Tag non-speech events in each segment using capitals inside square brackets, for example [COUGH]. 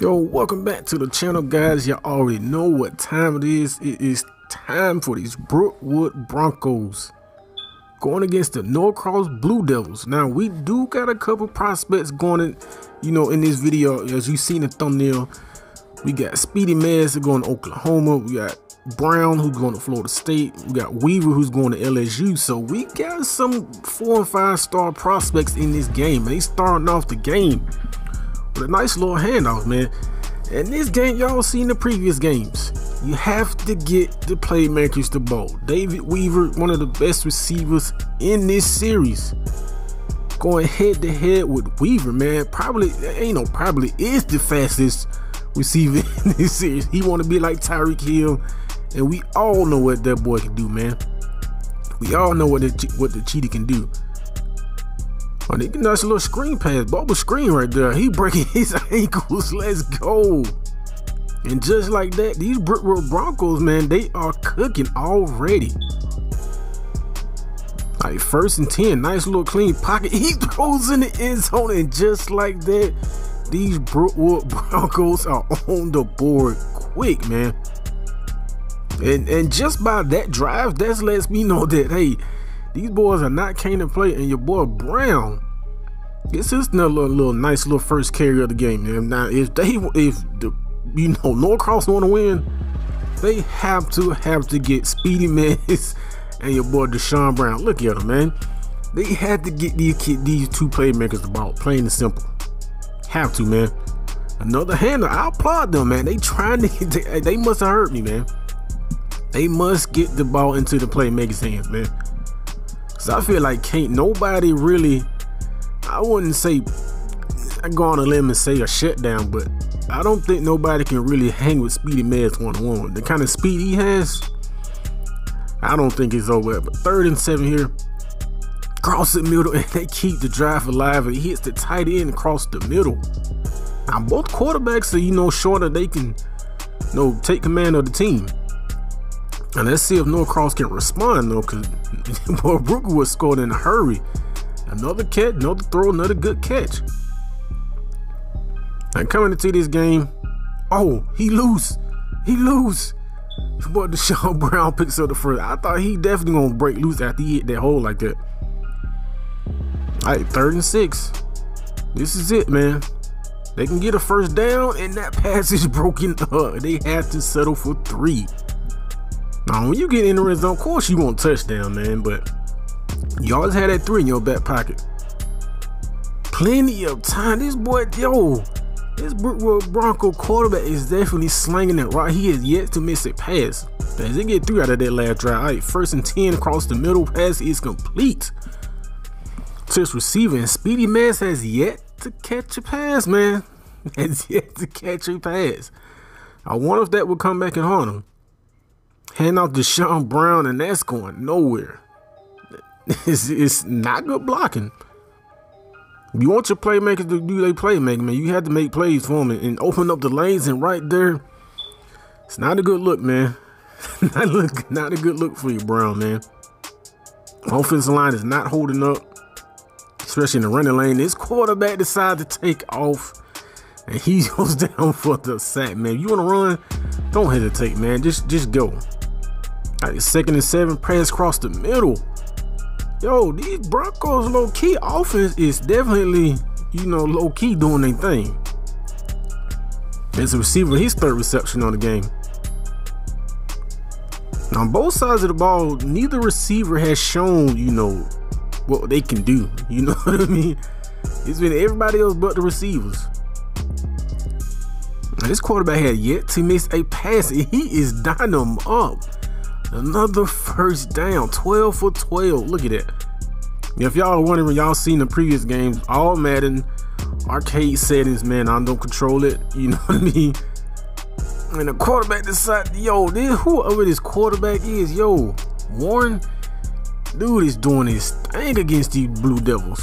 Yo, welcome back to the channel, guys. Y'all already know what time it is. It is time for these Brookwood Broncos going against the Norcross Blue Devils. Now, we do got a couple prospects going in, you know, in this video. As you seen the thumbnail, we got Speedy Maz going to Oklahoma. We got Brown who's going to Florida State. We got Weaver who's going to LSU. So we got some four and five star prospects in this game. And they starting off the game a nice little handoff, man. And this game, y'all seen the previous games. You have to get the playmakers the ball. David Weaver, one of the best receivers in this series. Going head to head with Weaver, man. Probably, ain't no probably is the fastest receiver [LAUGHS] in this series. He want to be like Tyreek Hill. And we all know what that boy can do, man. We all know what the, what the cheetah can do. Oh, they get nice little screen pass. Bubble screen right there. He breaking [LAUGHS] his ankles. Let's go. And just like that, these Brookwood Broncos, man, they are cooking already. Like first and 10, nice little clean pocket. [LAUGHS] He throws in the end zone, and just like that, these Brookwood [LAUGHS] Broncos are on the board quick, man. And and just by that drive, that lets me know that hey, these boys are not Kane to play, and your boy Brown. This is another little, little nice little first carry of the game. Man. Now, if they, if the, you know, Norcross want to win, they have to have to get Speedy Maz [LAUGHS] and your boy Deshaun Brown. Look at them, man. They had to get these kid, these two playmakers the ball, plain and simple. Have to, man. Another handler, I applaud them, man. They trying to, [LAUGHS] they, they must have hurt me, man. They must get the ball into the playmakers' hands, man. So I feel like can't nobody really, I wouldn't say, I go on a limb and say a shutdown, but I don't think nobody can really hang with Speedy Maz one on one. The kind of speed he has, I don't think it's over. But third and seven here, cross the middle, [LAUGHS] and they keep the drive alive. It hits the tight end across the middle. Now both quarterbacks are you know shorter. They can you know take command of the team. And let's see if Norcross can respond though, because [LAUGHS] boy was scored in a hurry. Another catch, another throw, another good catch. And coming into this game, oh, he loose. He loose. Boy, [LAUGHS] Deshaun Brown picks up the first. I thought he definitely gonna break loose after he hit that hole like that. Alright, third and six. This is it, man. They can get a first down, and that [LAUGHS] pass is broken up. They have to settle for three. When you get in the red zone, of course you want touchdown, man, but you always had that three in your back pocket. Plenty of time. This boy, yo, this Brookwood Bronco quarterback is definitely slinging it right. He has yet to miss a pass. As they get three out of that last drive, right, first and 10 across the middle, pass is complete. To receiver, and Speedy Maz has yet to catch a pass, man. [LAUGHS] Has yet to catch a pass. I wonder if that will come back and haunt him. Hand out to Sean Brown, and that's going nowhere. [LAUGHS] It's, it's not good blocking. You want your playmakers to do their playmaking, man. You have to make plays for them and, and open up the lanes, and right there, it's not a good look, man. [LAUGHS] not look, not a good look for you, Brown, man. Offensive line is not holding up, especially in the running lane. This quarterback decides to take off, and he [LAUGHS] goes down for the sack, man. You want to run, don't hesitate, man. Just, just go. Right, second and seven, pass across the middle. Yo, these Broncos low key offense is definitely, you know, low key doing their thing. As a receiver, his third reception on the game. Now, on both sides of the ball, neither receiver has shown, you know, what they can do. [LAUGHS] You know what I mean? It's been everybody else but the receivers. Now, this quarterback had yet to miss a pass, and he is them up. Another first down, 12 for 12. Look at that. If y'all are wondering, y'all seen the previous games, all Madden arcade settings, man, I don't control it. [LAUGHS] You know what I mean? And the quarterback decided, yo, this, whoever this quarterback is, yo, Warren, dude is doing his thing against these Blue Devils.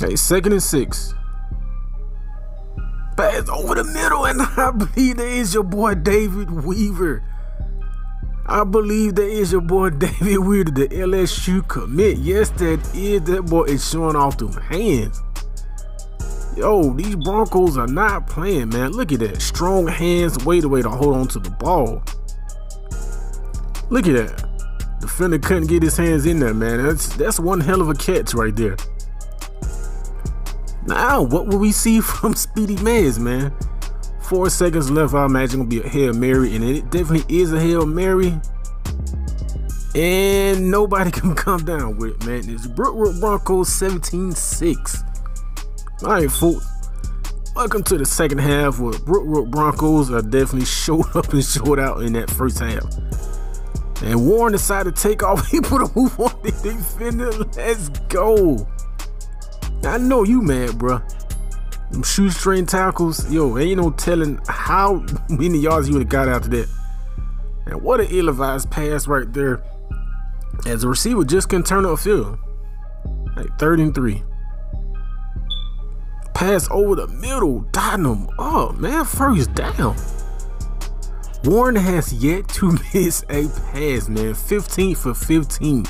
Hey, second and six. Pass over the middle, and [LAUGHS] I believe there is your boy David Weaver. I believe that is your boy David Weaver, the LSU commit. Yes, that is. That boy is showing off them hands. Yo, these Broncos are not playing, man. Look at that. Strong hands, way to way to hold on to the ball. Look at that. Defender couldn't get his hands in there, man. That's that's one hell of a catch right there. Now, what will we see [LAUGHS] from Speedy Maz, man? Four seconds left. I imagine will be a Hail Mary, and it definitely is a Hail Mary. And nobody [LAUGHS] can come down with it, man. It's Brookwood Broncos 17-6. All right, folks. Welcome to the second half where Brookwood Broncos are definitely [LAUGHS] showed up and showed out in that first half. And Warren decided to take off. [LAUGHS] He put a move on the defender. Let's go. I know you mad, bruh. Them shoestring tackles, yo, ain't no telling how [LAUGHS] many yards he would have got after that. And what an ill-advised pass right there. As a receiver just couldn't turn upfield. Like third and three pass over the middle, dotting them up, man. First down. Warren has yet to [LAUGHS] miss a pass, man. 15 for 15.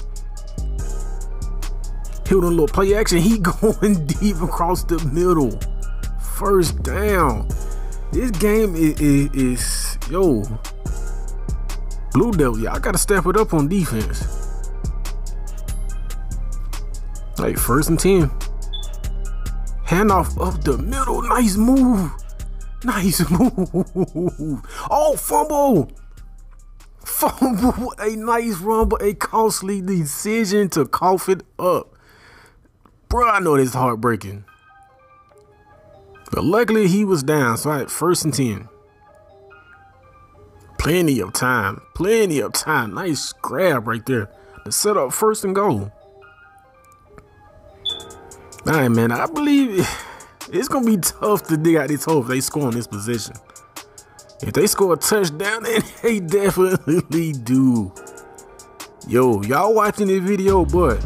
Hit a little play action. He [LAUGHS] going deep across the middle. First down. This game is, is, is yo. Blue Devil, y'all gotta step it up on defense. Like first and 10. Handoff up the middle. Nice move. Nice [LAUGHS] move. Oh, fumble. Fumble. A nice run, but a costly decision to cough it up. Bro, I know this is heartbreaking. But luckily he was down, so I had first and 10. Plenty of time. Plenty of time. Nice grab right there. To set up first and goal. All right, man. I believe [SIGHS] it's gonna be tough to dig out this hole if they score in this position. If they score a touchdown, [LAUGHS] then they definitely do. Yo, y'all watching this video, but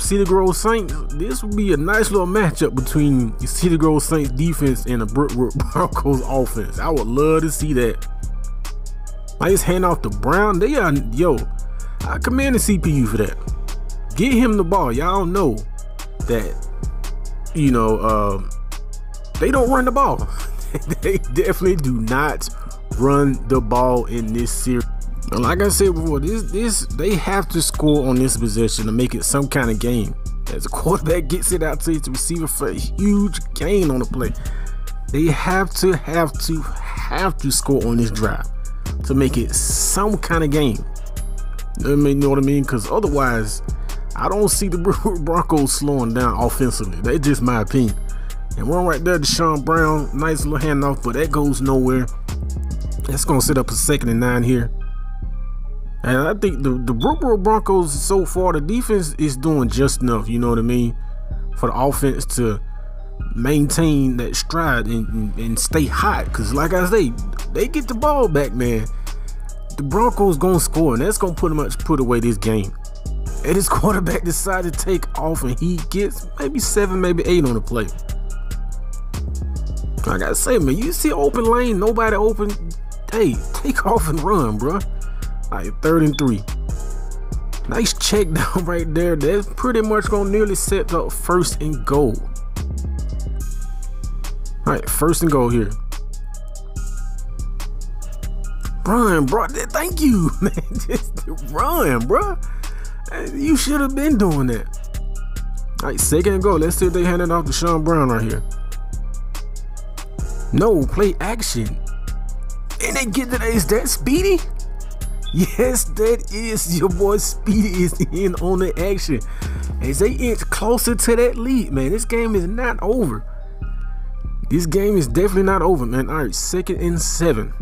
Cedar Grove Saints, this would be a nice little matchup between the Cedar Grove Saints defense and the Brookwood [LAUGHS] Broncos offense. I would love to see that. Nice hand off to Brown. They are, yo, I commend the CPU for that. Get him the ball. Y'all know that you know, um, they don't run the ball. [LAUGHS] they definitely do not run the ball in this series. Like I said before, this this they have to score on this possession to make it some kind of game. As a quarterback [LAUGHS] gets it out to his receiver for a huge gain on the play, they have to have to have to score on this drive to make it some kind of game. You know what I mean? Because otherwise, I don't see the [LAUGHS] Broncos slowing down offensively. That's just my opinion. And one right there, Deshaun Brown, nice little handoff, but that goes nowhere. That's gonna set up a second and nine here. And I think the the Brookwood Broncos so far, the defense is doing just enough. You know what I mean, for the offense to maintain that stride and, and, and stay hot. Cause like I say, they get the ball back, man. The Broncos gonna score, and that's gonna pretty much put away this game and his [LAUGHS] quarterback decided to take off and he gets maybe seven, maybe eight on the play. I gotta say, man, you see open lane, nobody open. Hey, [LAUGHS] take off and run, bro. Like third and three. Nice check [LAUGHS] down right there. That's pretty much gonna nearly set up first and goal. All right, first and goal here. Run, bro. Thank you, [LAUGHS] man. Just run, bro. You should have been doing that. All right, second and go. Let's see if they hand it off to Sean Brown right here. No, play action. And they get that. Is that Speedy? Yes, that is your boy Speedy is in on the action. As they inch closer to that lead, man. This game is not over. This game is definitely not over, man. All right, second and seven.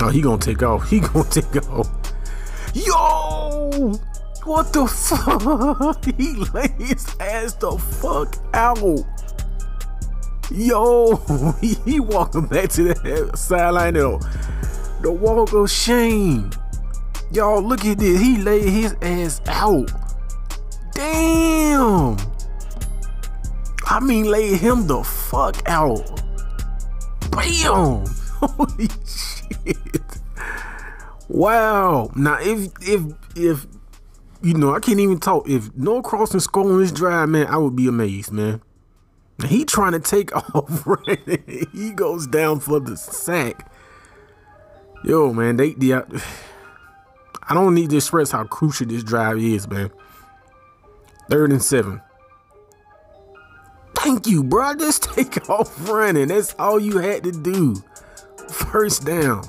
Oh, he gonna take off. He [LAUGHS] gonna take off. Yo! What the [LAUGHS] fuck? He laid his ass the fuck out. Yo, [LAUGHS] he walking back to the sideline though. The walk of shame. Y'all, look at this. He laid his ass out. Damn. I mean, laid him the fuck out. Bam. [LAUGHS] Holy shit. Wow. Now if if if you know, I can't even talk. If no crossing score on this drive, man, I would be amazed, man. He trying to take [LAUGHS] off. Running. He goes down for the sack. Yo, man, they, [SIGHS] I don't need to express how crucial this drive is, man. Third and seven. Thank you, bro. [LAUGHS] Just take off running. That's all you had to do. First down.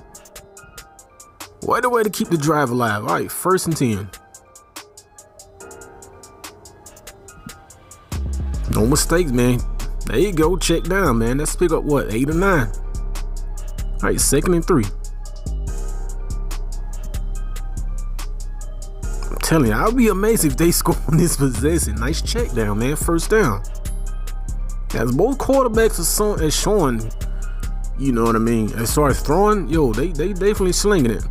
What a way to keep the drive alive. All right, first and 10. No mistakes, man. There you go. Check down, man. Let's pick up what? Eight or nine. All right, second and three. I'm telling you, I'll be amazed if they [LAUGHS] score on this possession. Nice check down, man. First down. As both quarterbacks are so, as showing, you know what I mean. As far as throwing, yo, they they definitely slinging it.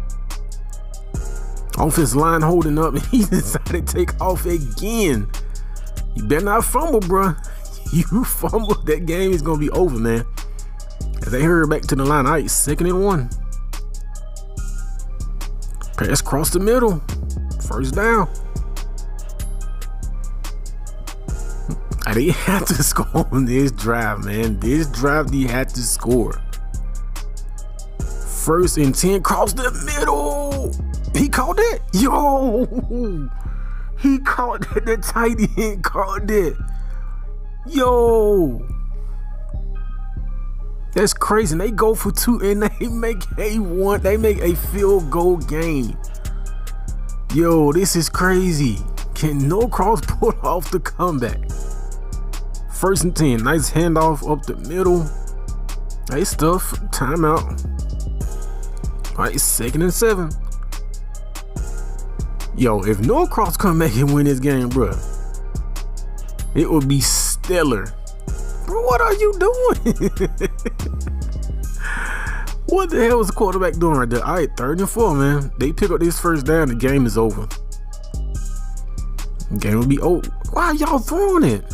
Offense line holding up, and [LAUGHS] he decided to take off again. You better not fumble, bro. [LAUGHS] You fumble, that game is gonna be over, man. As they hurry back to the line, right, second and one. Pass across the middle. First down. I [LAUGHS] they had to [LAUGHS] score on this drive, man. This drive, they had to score. First and 10, cross the middle. He called it. Yo, he caught it. The tight end caught it. Yo. That's crazy. And they go for two [LAUGHS] and they make a one. They make a field goal game. Yo, this is crazy. Can Norcross [LAUGHS] pull off the comeback? First and 10. Nice handoff up the middle. Nice stuff. Timeout. All right, second and seven. Yo, if Norcross come back and win this game, bro, it would be stellar. Bro, what are you doing? [LAUGHS] what the hell was the quarterback doing right there? All right, third and four, man. They pick up this first down, the game is over. The game will be over. Why y'all throwing it?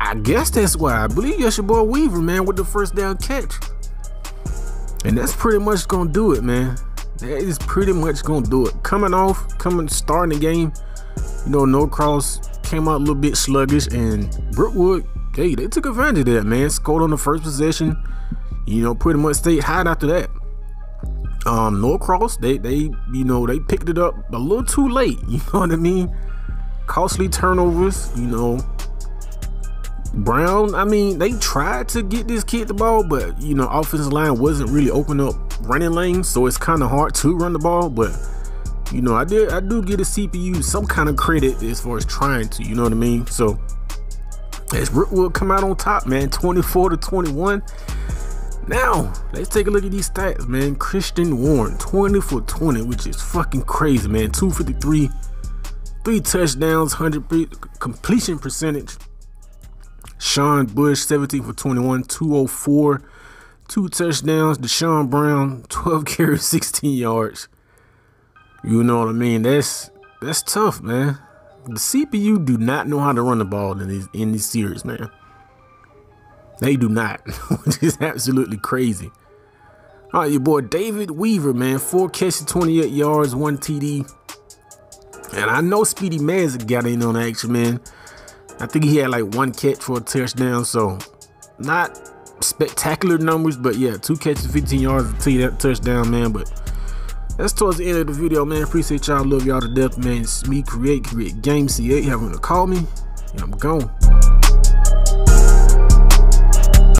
I guess that's why. I believe that's your boy Weaver, man, with the first down catch. And that's pretty much gonna do it, man. That is pretty much gonna do it. Coming off, coming starting the game, you know, Norcross came out a little bit sluggish, and Brookwood, hey, they took advantage of that, man. Scored on the first possession, you know, pretty much stayed hot after that. Um, Norcross, they they you know they picked it up a little too late. [LAUGHS] You know what I mean? Costly turnovers, you know. Brown, I mean, they tried to get this kid the ball, but you know, offensive line wasn't really open up running lanes, so it's kind of hard to run the ball. But you know, I did, I do get a CPU some kind of credit as far as trying to, you know what I mean? So as Brookwood come out on top, man, 24 to 21. Now, let's take a look at these stats, man. Christian Warren, 20 for 20, which is fucking crazy, man. 253, three touchdowns, 100 completion percentage. Sean Bush, 17 for 21, 204, two touchdowns. Deshaun Brown, 12 carries, 16 yards. You know what I mean? That's that's tough, man. The CPU do not know how to run the ball in these in these series, man. They do not, [LAUGHS] which is absolutely crazy. All right, your boy David Weaver, man, four catches, 28 yards, one TD. And I know Speedy Maz got in on action, man. I think he had like one catch for a touchdown, so not spectacular numbers, but yeah, two catches, 15 yards, a touchdown, man. But that's towards the end of the video, man. Appreciate y'all, love y'all to death, man. It's me, Create, Create Game C8, having to call me, and I'm gone.